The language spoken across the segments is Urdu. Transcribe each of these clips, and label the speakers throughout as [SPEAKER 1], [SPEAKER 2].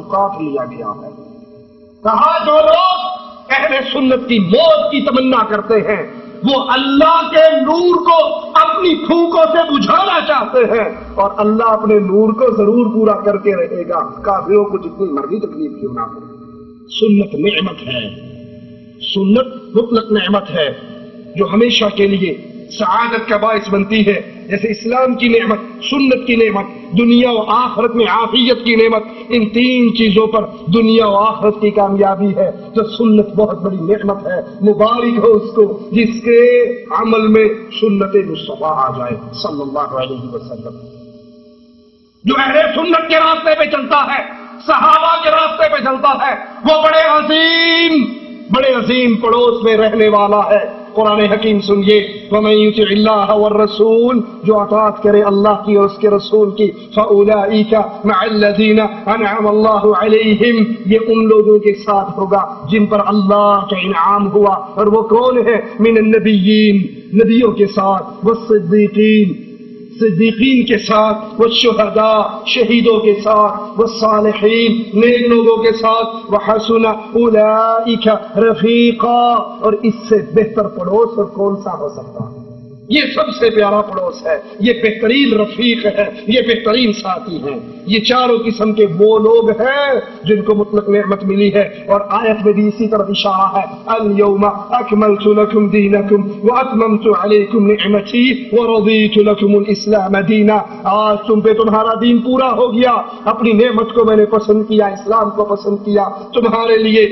[SPEAKER 1] کاٹ لیا گیا ہے۔ کہا جو لوگ اہل سنت کی موت کی تمنا کرتے ہیں، وہ اللہ کے نور کو اپنی پھونکوں سے بجھانا چاہتے ہیں۔ اور اللہ اپنے نور کو ضرور پورا کر کے رہے گا۔ کافروں کو جتنی مرضی تکلیف کیوں نہ ہو۔ سنت نعمت ہے۔ سنت مطلق نعمت ہے، جو ہمیشہ کے لیے سعادت کا باعث بنتی ہے۔ جیسے اسلام کی نعمت، سنت کی نعمت، دنیا و آخرت میں عافیت کی نعمت، ان تین چیزوں پر دنیا و آخرت کی کامیابی ہے۔ تو سنت بہت بڑی نعمت ہے، مبارک ہو اس کو، جس کے عمل میں سنت مصطفیٰ آ جائے۔ صلی اللہ علیہ وسلم۔ جو اہل سنت کے راستے پہ چلتا ہے، صحابہ کے راستے پہ چلتا ہے، وہ بڑے عظیم بڑے عظیم پڑوس میں رہنے والا ہے۔ قرآن حکیم سنیے، وَمَن يُتِعِ اللَّهَ وَالرَّسُولِ، جو اطاعت کرے اللہ کی اور اس کے رسول کی، فَأُولَئِكَ مَعَ الَّذِينَ أَنْعَمَ اللَّهُ عَلَيْهِمْ، یہ ان لوگوں کے ساتھ ہوگا جن پر اللہ کا انعام ہوا، اور وہ کون ہے؟ من النبیین نبیوں کے ساتھ والصدیقین صدیقین کے ساتھ، وہ شہداء شہیدوں کے ساتھ، وہ صالحین نیک لوگوں کے ساتھ، وہ حسن اولئک رفیقہ اور اس سے بہتر پڑوس اور کون سا ہو سکتا ہے؟ یہ سب سے پیارا پڑوس ہے، یہ بہترین رفیق ہے، یہ بہترین ساتھی ہیں یہ چاروں قسم کے وہ لوگ ہیں جن کو مطلق نعمت ملی ہے۔ اور آیت میں بھی اسی طرح اشارہ ہے، اليوم اکملت لکم دینکم واتممت علیکم نعمتی ورضیت لکم الاسلام دینا۔ آج تم پہ تمہارا دین پورا ہو گیا۔ اپنی نعمت کو میں نے پسند کیا، اسلام کو پسند کیا۔ تمہارے لیے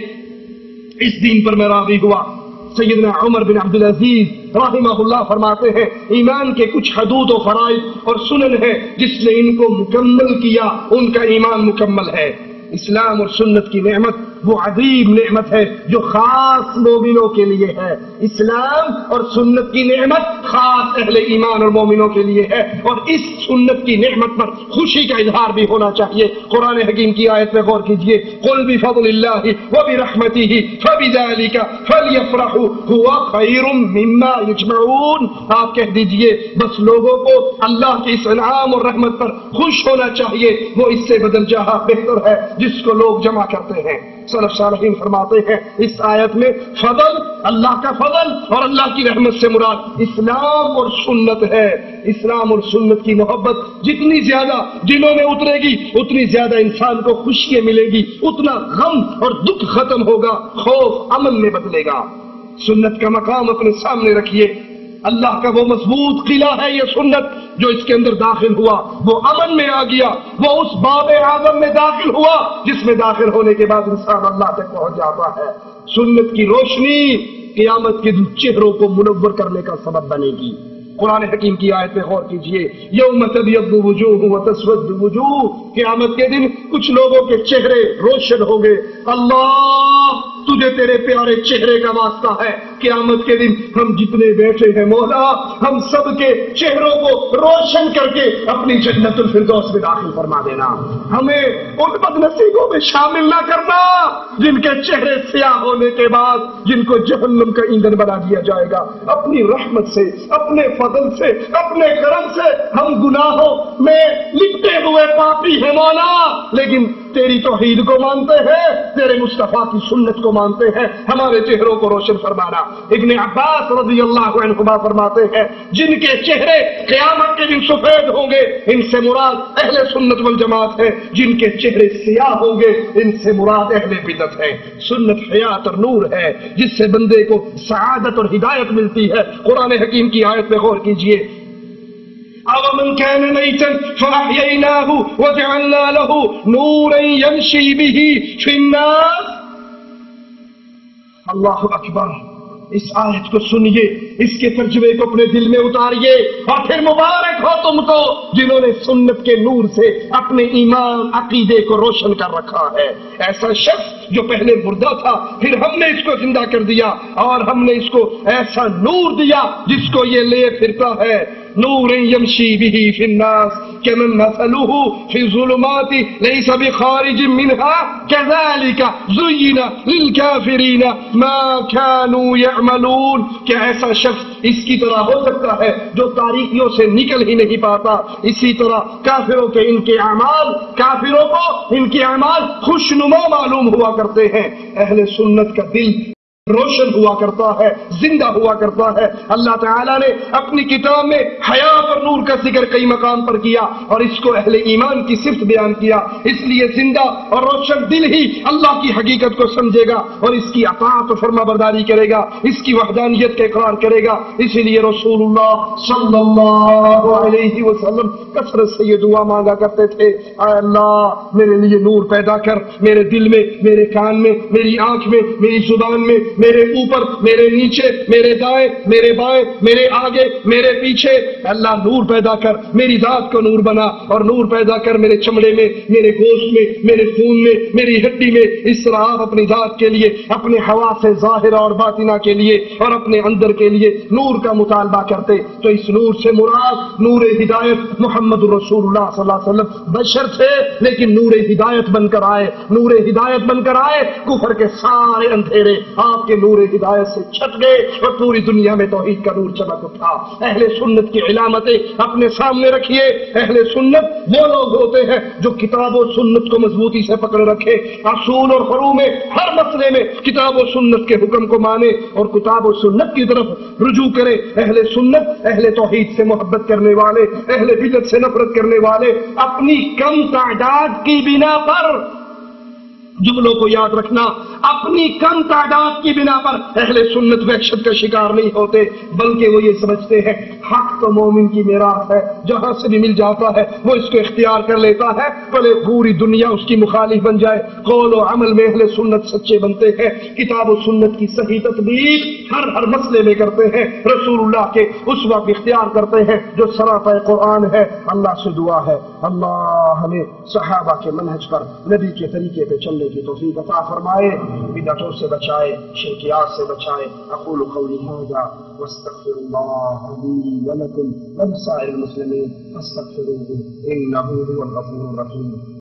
[SPEAKER 1] اس دین پر میں راضی ہوا۔ سیدنا عمر بن عبدالعزیز رحمہ اللہ فرماتے ہیں، ایمان کے کچھ حدود و فرائض اور سنن ہے جس نے ان کو مکمل کیا، ان کا ایمان مکمل ہے۔ اسلام اور سنت کی نعمت وہ عظیم نعمت ہے جو خاص مومنوں کے لیے ہے۔ اسلام اور سنت کی نعمت خاص اہل ایمان اور مومنوں کے لیے ہے۔ اور اس سنت کی نعمت پر خوشی کا اظہار بھی ہونا چاہیے۔ قرآن حکیم کی آیت میں غور کیجیے۔ قل بفضل اللہ وبرحمته فبذلك فليفرحوا هو خير مما يجمعون آپ کہہ دیجیے، بس لوگوں کو اللہ کے اس انعام اور رحمت پر خوش ہونا چاہیے۔ وہ اس سے بدل جہاں بہتر ہے، جس کو لوگ جمع کرتے ہیں۔ صلف صالحین فرماتے ہیں، اس آیت میں فضل، اللہ کا فضل اور اللہ کی رحمت سے مراد اسلام اور سنت ہے۔ اسلام اور سنت کی محبت جتنی زیادہ دلوں میں اترے گی، اتنی زیادہ انسان کو خوشیاں ملے گی، اتنا غم اور دکھ ختم ہوگا، خوف امن میں بدلے گا۔ سنت کا مقام اپنے سامنے رکھیے۔ اللہ کا وہ مضبوط قلعہ ہے یہ سنت جو اس کے اندر داخل ہوا، وہ امن میں آ گیا، وہ اس باب اعظم میں داخل ہوا جس میں داخل ہونے کے بعد انسان اللہ تک پہنچ جاتا ہے۔ سنت کی روشنی قیامت کے چہروں کو منور کرنے کا سبب بنے گی۔ قرآن حکیم کی آیت پہ غور کیجیے، یوم تبیض وجوہ و تسود وجوہ قیامت کے دن کچھ لوگوں کے چہرے روشن ہوں گے۔ اللہ تجھے تیرے پیارے چہرے کا واسطہ ہے۔ قیامت کے دن ہم جتنے بیٹھے ہیں مولا، ہم سب کے چہروں کو روشن کر کے اپنی جنت الفردوس میں داخل فرما دینا۔ ہمیں ان بد نصیبوں میں شامل نہ کرنا جن کے چہرے سیاہ ہونے کے بعد جن کو جہنم کا ایندھن بنا دیا جائے گا۔ اپنی رحمت سے، اپنے فضل سے، اپنے کرم سے ہم گناہوں میں لپٹے ہوئے پاپی ہیں مولا، لیکن تیری توحید کو مانتے ہیں، تیرے مصطفیٰ کی سنت کو مانتے ہیں۔ ہمارے چہروں کو روشن فرمانا۔ ابن عباس رضی اللہ عنہما فرماتے ہیں، جن کے چہرے قیامت کے دن سفید ہوں گے، ان سے مراد اہل سنت والجماعت ہے جن کے چہرے سیاہ ہوں گے، ان سے مراد اہل بدت ہے سنت حیات اور نور ہے، جس سے بندے کو سعادت اور ہدایت ملتی ہے۔ قرآن حکیم کی آیت پہ غور کیجیے۔ أَوَمَنْ كَانَ مَيْتًا فَأَحْيَيْنَاهُ وَجَعَلْنَا لَهُ نُورًا يَمْشِي بِهِ فِي النَّاسِ اللہ اکبر، اس آیت کو سنیے، اس کے ترجمے کو اپنے دل میں اتاریے اور پھر مبارک ہو تم کو جنہوں نے سنت کے نور سے اپنے ایمان، عقیدے کو روشن کر رکھا ہے۔ ایسا شخص جو پہلے مردہ تھا، پھر ہم نے اس کو زندہ کر دیا اور ہم نے اس کو ایسا نور دیا جس کو یہ لے پھرتا ہے۔ نور يمشي به في الناس كمن مثله في ظلمات ليس بخارج منها كذلك زين للكافرين ما كانوا يعملون کہ ایسا شخص اس کی طرح ہو سکتا ہے جو تاریخیوں سے نکل ہی نہیں پاتا اسی طرح کافروں کے ان کے اعمال کافروں کو ان کے اعمال خوشنما معلوم ہوا کرتے ہیں اہل سنت کا دل روشن ہوا کرتا ہے، زندہ ہوا کرتا ہے۔ اللہ تعالیٰ نے اپنی کتاب میں حیات اور نور کا ذکر کئی مقام پر کیا اور اس کو اہل ایمان کی صفت بیان کیا۔ اس لیے زندہ اور روشن دل ہی اللہ کی حقیقت کو سمجھے گا اور اس کی اطاعت و فرما برداری کرے گا، اس کی وحدانیت کا اقرار کرے گا۔ اسی لیے رسول اللہ صلی اللہ علیہ وسلم کثرت سے یہ دعا مانگا کرتے تھے، اے اللہ، میرے لیے نور پیدا کر، میرے دل میں، میرے کان میں، میری آنکھ میں، میری زبان میں میرے اوپر، میرے نیچے، میرے دائیں، میرے بائیں، میرے آگے، میرے پیچھے۔ اللہ نور پیدا کر، میری ذات کو نور بنا اور نور پیدا کر میرے چمڑے میں، میرے گوشت میں، میرے خون میں، میری ہڈی میں۔ اس طرح آپ اپنی ذات کے لیے، اپنے ہوا سے ظاہرہ اور باطنہ کے لیے اور اپنے اندر کے لیے نور کا مطالبہ کرتے تو اس نور سے مراد نور ہدایت محمد رسول اللہ صلی اللہ علیہ وسلم بشر تھے، لیکن نور ہدایت بن کر آئے۔ نور ہدایت بن کر آئے، کفر کے سارے اندھیرے آپ کے نور ہدایت سے چھٹ گئے اور پوری دنیا میں توحید کا نور چمک اٹھا۔ اہل سنت کی علامتیں اپنے سامنے رکھیے۔ اہل سنت وہ لوگ ہوتے ہیں جو کتاب و سنت کو مضبوطی سے پکڑ رکھے۔ اصول اور فرو میں، ہر مسئلے میں کتاب و سنت کے حکم کو مانے اور کتاب و سنت کی طرف رجوع کرے۔ اہل سنت، اہل توحید سے محبت کرنے والے، اہل بدت سے نفرت کرنے والے، اپنی کم تعداد کی بنا پر جملوں کو یاد رکھنا، اپنی کم تعداد کی بنا پر اہل سنت وحشت کا شکار نہیں ہوتے، بلکہ وہ یہ سمجھتے ہیں، حق تو مومن کی میراث ہے، جہاں سے بھی مل جاتا ہے، وہ اس کو اختیار کر لیتا ہے، بھلے پوری دنیا اس کی مخالف بن جائے۔ قول و عمل میں اہل سنت سچے بنتے ہیں، کتاب و سنت کی صحیح تطبیق ہر ہر مسئلے میں کرتے ہیں۔ رسول اللہ کے اس وقت اختیار کرتے ہیں، جو سراپا قرآن ہے، اللہ سے دعا ہے۔ اللہ ہمیں صحابہ کے منہج پر، نبی کے طریقے پہ چلنے سننے کی توفیق عطا فرمائے، بدعتوں سے بچائے، شرکیات سے بچائے۔ اقول قولی هذا واستغفر الله لي ولكم ولسائر المسلمين فاستغفروه انه هو الغفور الرحيم